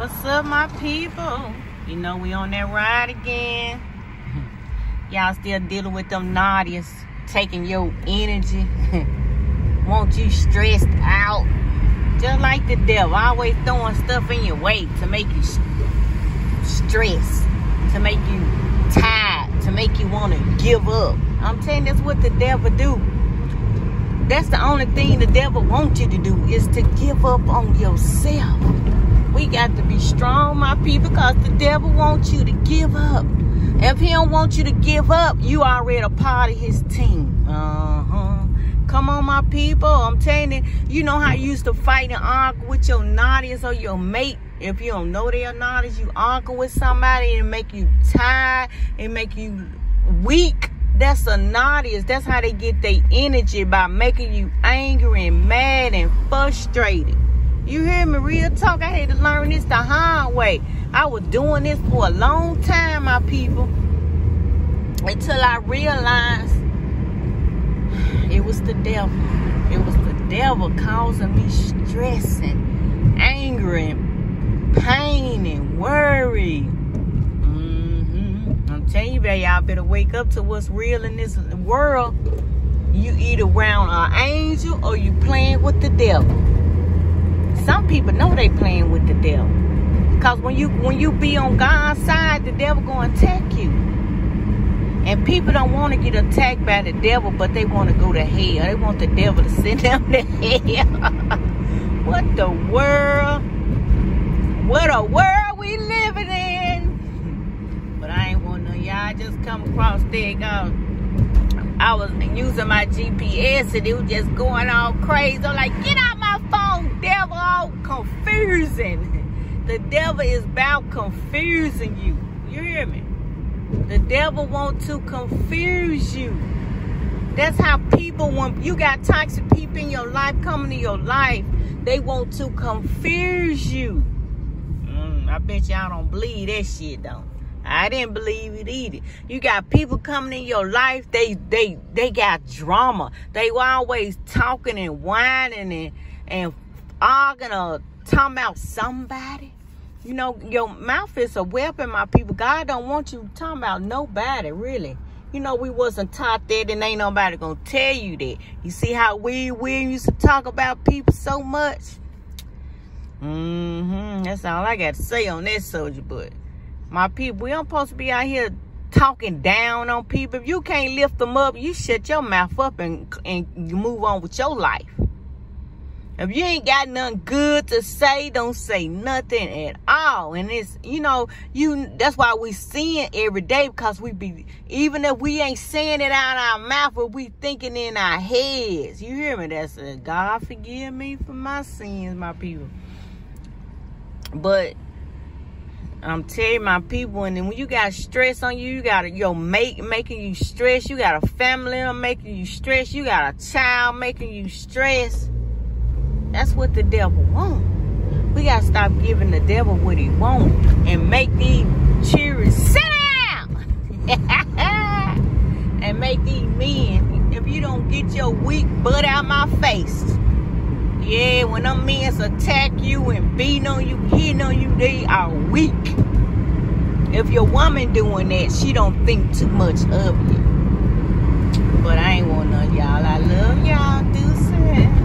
What's up, my people? You know we on that ride again. Y'all still dealing with them naughties, taking your energy. Want you stressed out. Just like the devil, always throwing stuff in your way to make you stress, to make you tired, to make you want to give up. I'm telling you, that's what the devil do. That's the only thing the devil wants you to do is to give up on yourself. Got to be strong, my people, because the devil wants you to give up. If he don't want you to give up, you already a part of his team. Uh-huh. Come on, my people. I'm telling you, you know how you used to fight and argue with your naughties or your mate. If you don't know they're naughties, you argue with somebody and make you tired and make you weak. That's a naughties. That's how they get their energy by making you angry and mad and frustrated. You hear me? Real talk. I had to learn this the hard way. I was doing this for a long time, my people. Until I realized it was the devil. It was the devil causing me stress and anger and pain and worry. Mm-hmm. I'm telling you, baby, y'all better wake up to what's real in this world. You either around an angel or you playing with the devil some people know they playing with the devil. Cause when you when you be on God's side, the devil gonna attack you. And people don't want to get attacked by the devil, but they want to go to hell. They want the devil to send them to hell. what the world? What a world we living in. But I ain't want no y'all just come across there. Go. I was using my GPS and it was just going all crazy. I'm like, get out my phone, devil, all confusing. The devil is about confusing you. You hear me? The devil want to confuse you. That's how people want, you got toxic people in your life coming to your life. They want to confuse you. Mm, I bet y'all don't believe that shit though. I didn't believe it either. You got people coming in your life, they they they got drama. They always talking and whining and and arguing or talking about somebody. You know, your mouth is a weapon, my people. God don't want you talking about nobody, really. You know, we wasn't taught that and ain't nobody gonna tell you that. You see how we we used to talk about people so much? Mm-hmm. That's all I got to say on that soldier, but my people, we don't supposed to be out here talking down on people. If you can't lift them up, you shut your mouth up and, and move on with your life. If you ain't got nothing good to say, don't say nothing at all. And it's, you know, you that's why we seeing every day because we be, even if we ain't saying it out our mouth, but we thinking in our heads. You hear me? That's a God forgive me for my sins, my people. But I'm telling my people, and then when you got stress on you, you got your mate making you stress, you got a family making you stress, you got a child making you stress. That's what the devil want. We gotta stop giving the devil what he want and make these children sit down and make these men. If you don't get your weak butt out my face. Yeah, when them men attack you and beat on you, hitting on you, they are weak. If your woman doing that, she don't think too much of you. But I ain't want none y'all. I love y'all. Do say.